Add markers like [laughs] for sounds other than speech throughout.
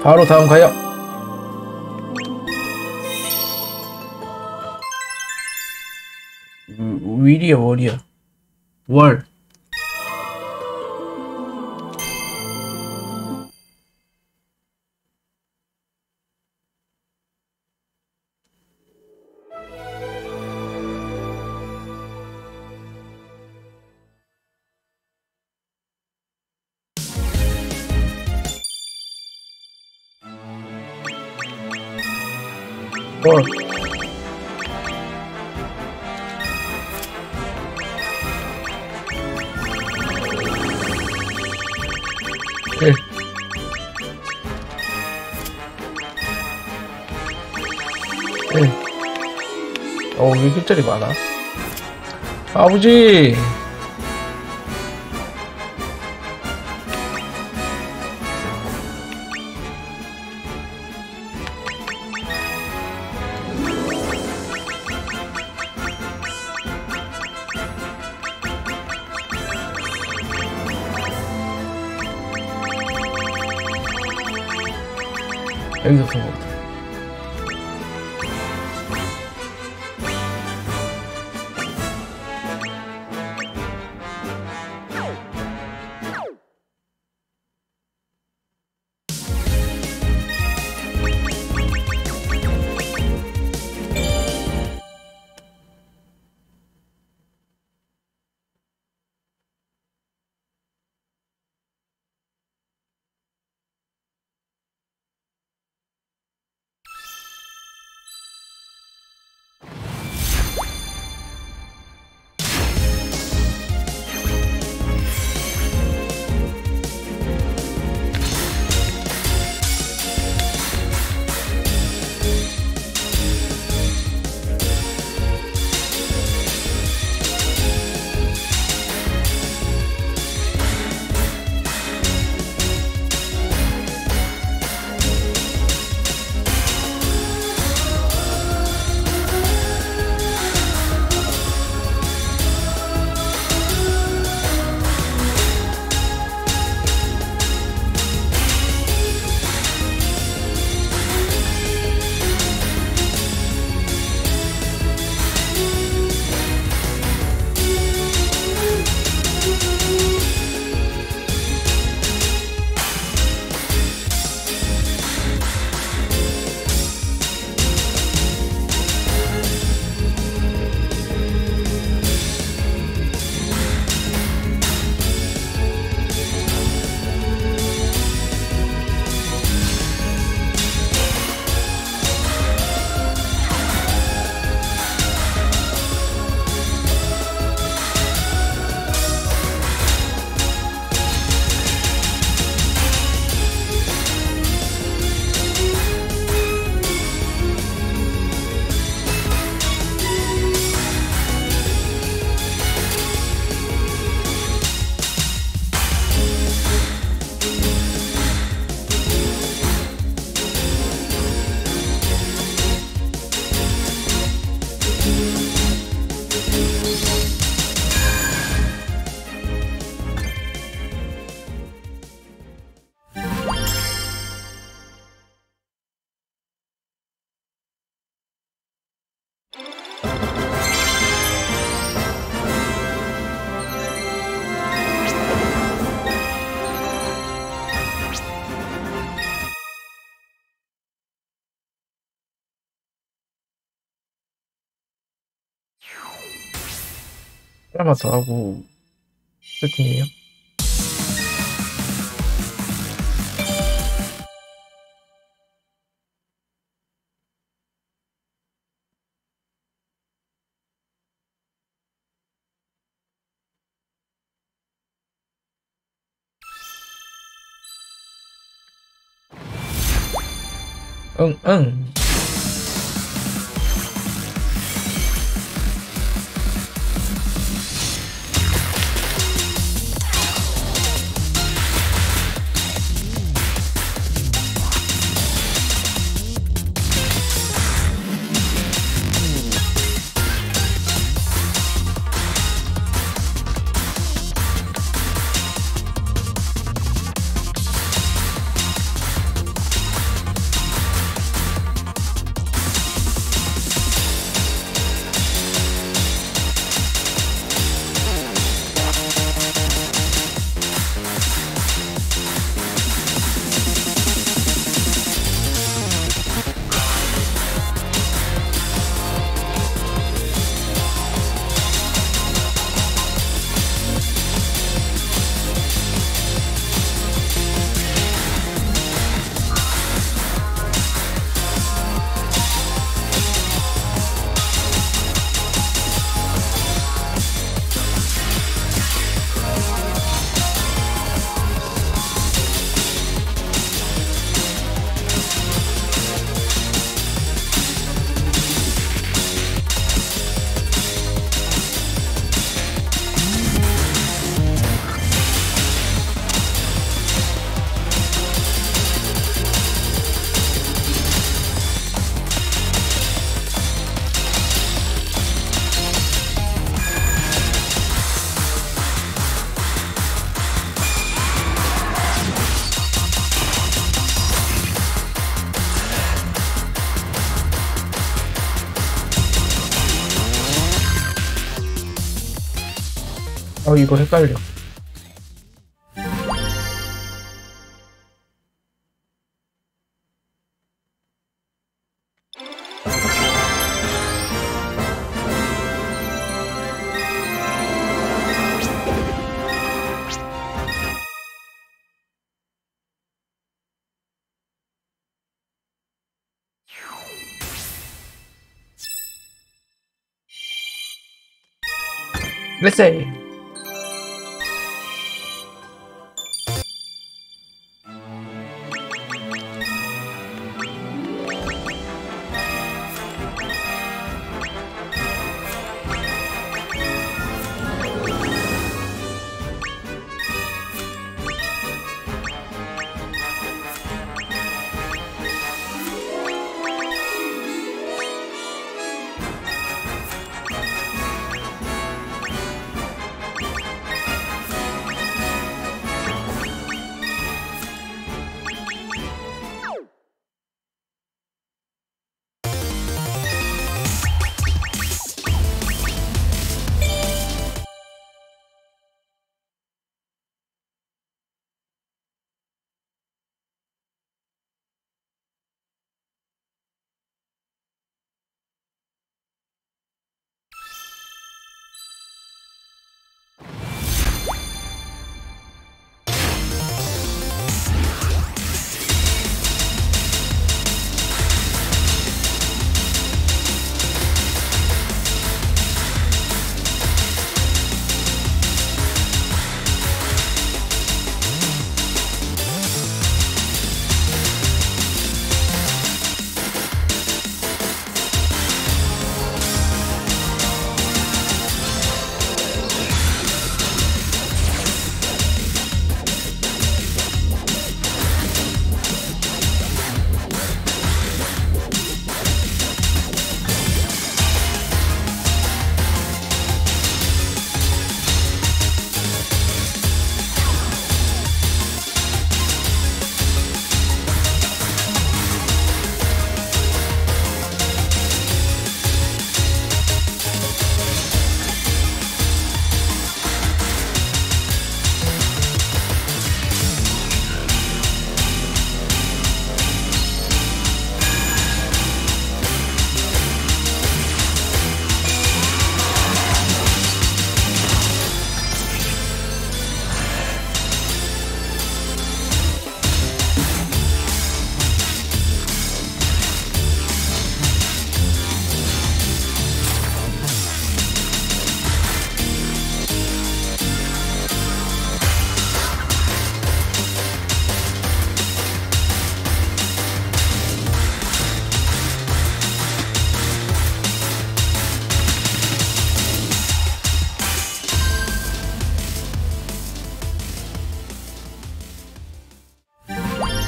바로 다음 가요. 위- 위리야 월이야 월 월. 일. 일. 어, 왜 글자리 많아? 아버지! 여기서 쓴 하나만 더 하고 세팅해요. 응, 응. 어, 이거 헷갈려. 레세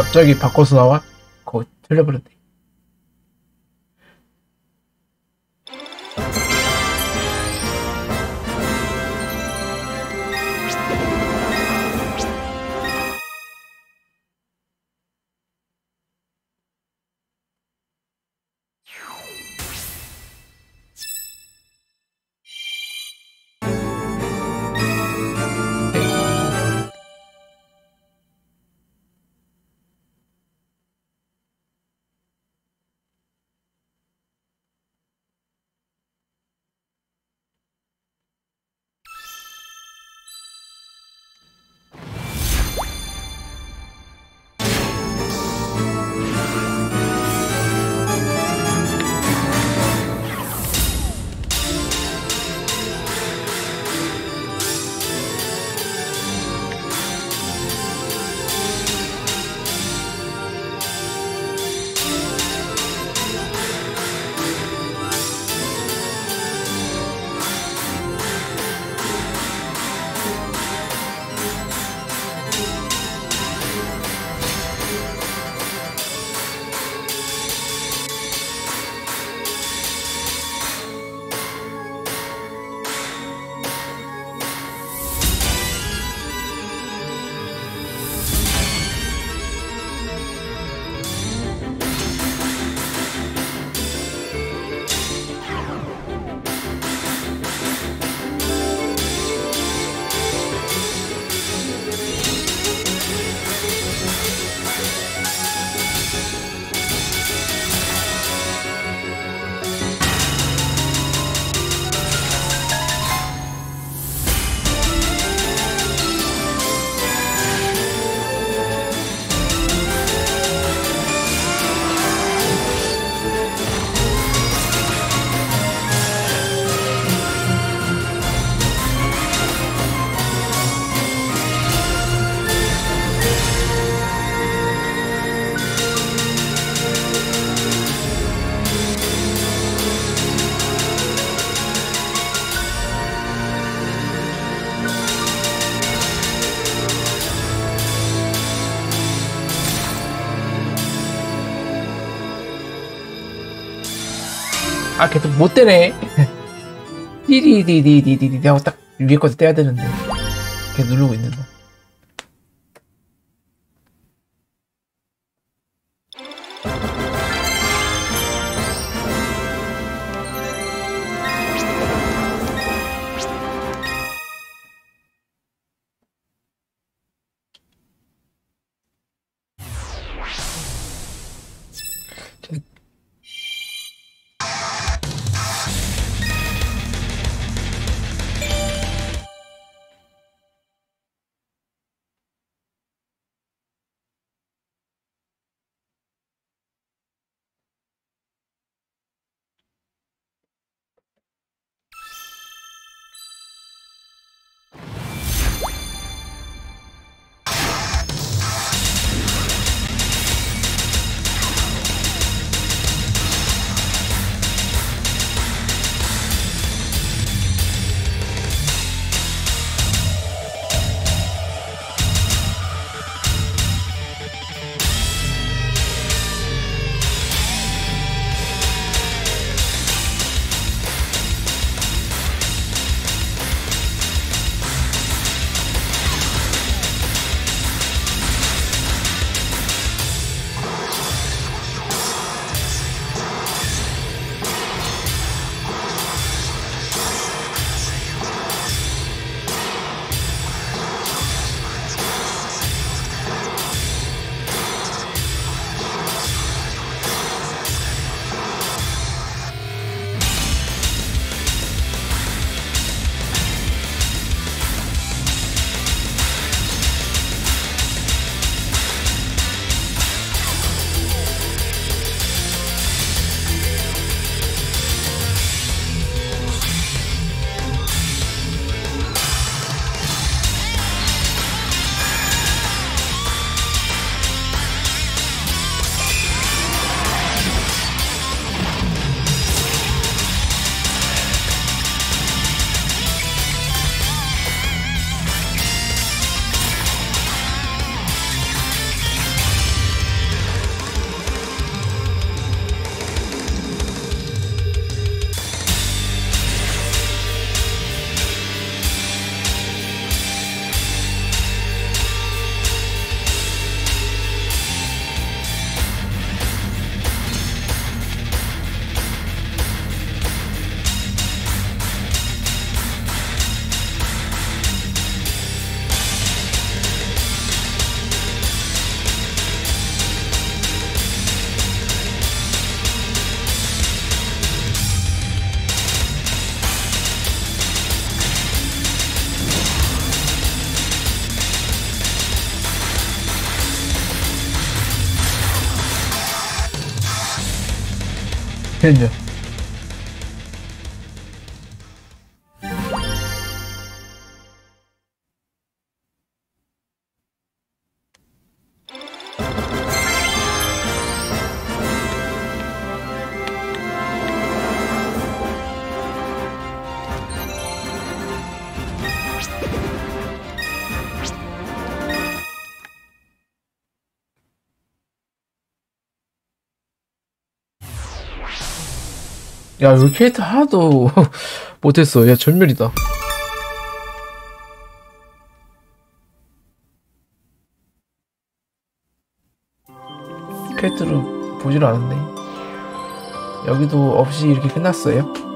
갑자기 바꿔서 나와? 그거 틀려버렸네. 아 계속 못 떼네. 디디디디디디디 하고 딱 위에 거서 떼야 되는데. 계속 누르고 있는다 Nedir? 야, 여기 캐릭터 하나도 [laughs] 못했어. 야, 전멸이다. 캐릭터를 보질 않았네. 여기도 없이 이렇게 끝났어요.